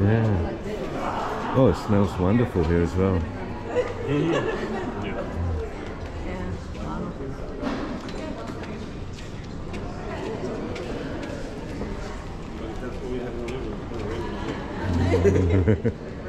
Yeah. Oh, it smells wonderful here as well. thrilled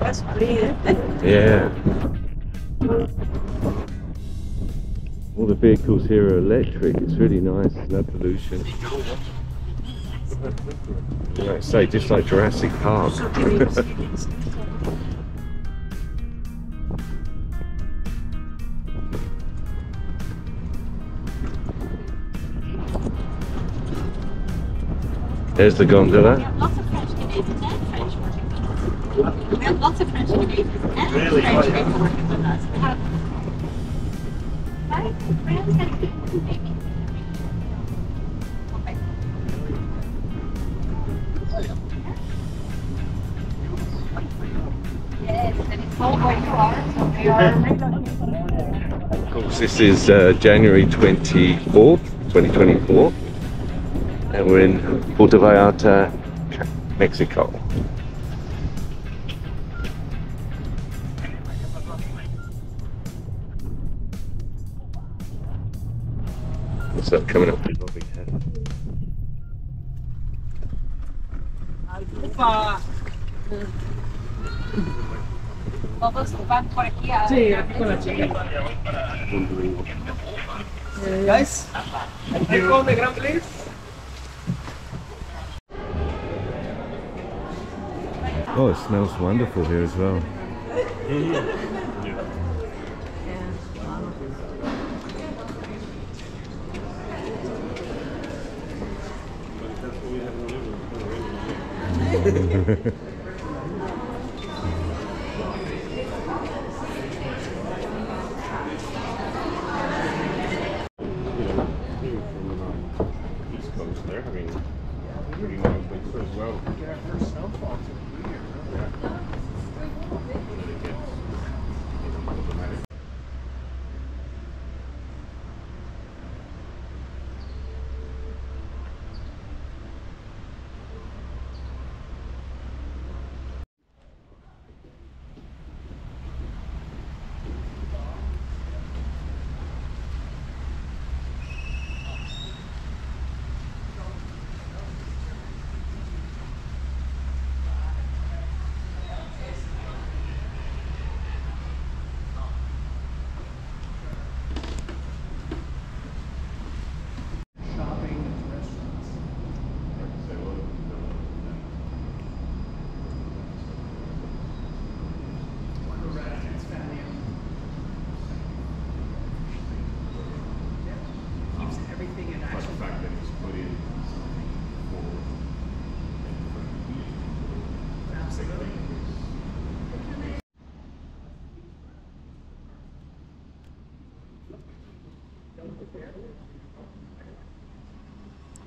That's weird. Yeah. All the vehicles here are electric. It's really nice. No pollution. Like I say, just like Jurassic Park. There's the gondola. We have lots of French Canadians and French people working with us. We have five friends and maybe. Okay. Yes, and it's all where you are, so we are. Of course, this is uh, January 24th, 2024, and we're in Puerto Vallarta, Mexico. So coming up with Bobby Head. Todos van por aquí a. Sí, aquí con la chica. Guys, I call the ground please. Oh, it smells wonderful here as well. East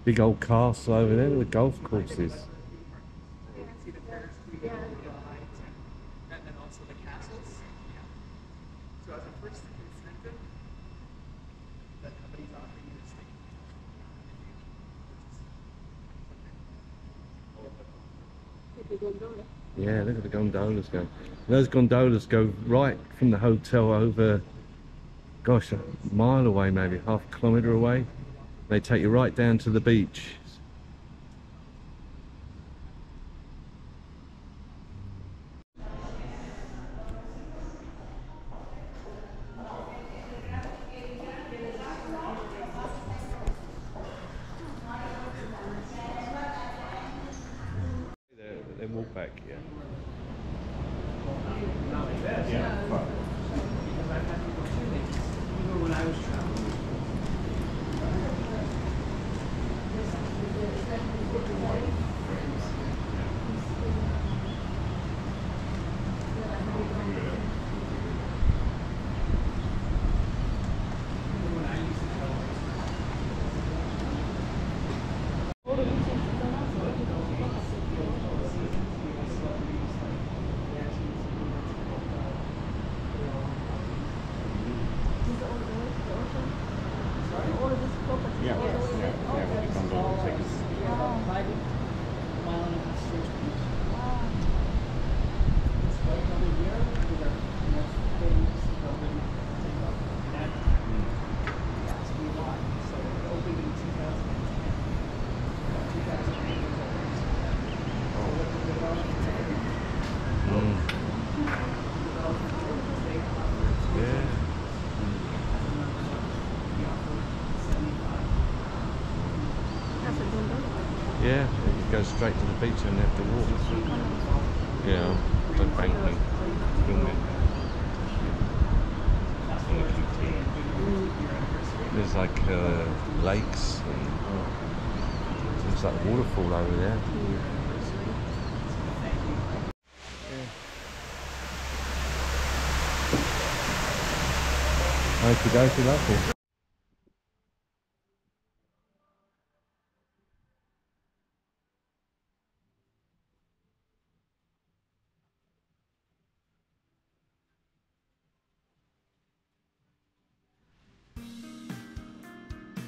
Big old castle over there, the golf courses. Yeah, look at the gondolas going. Those gondolas go right from the hotel over gosh, a mile away, maybe half a kilometre away. They take you right down to the beach. They they walk back, yeah. Even Yeah, yeah, yeah, when you come to take us. Mile and a half straight beach. It's like another year, we are, you know, famous building, take up that. That's we want, so it opened in two thousand and ten. Two thousand and eight was opened. So what the development did, Mm. the development did was they offered Yeah. as a member, we offered seventy-five. Yeah, you go straight to the beach and have to walk. Yeah, don't bank me. There's like uh, lakes and there's like waterfall over there. Okie dokie, lovely.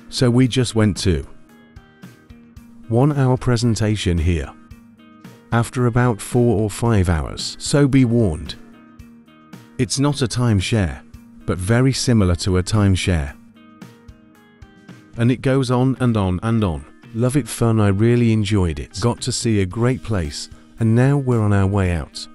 So we just went to one hour presentation here. After about four or five hours, so be warned. It's not a timeshare, but very similar to a timeshare. And it goes on and on and on. Love it fun, I really enjoyed it. Got to see a great place, and now we're on our way out.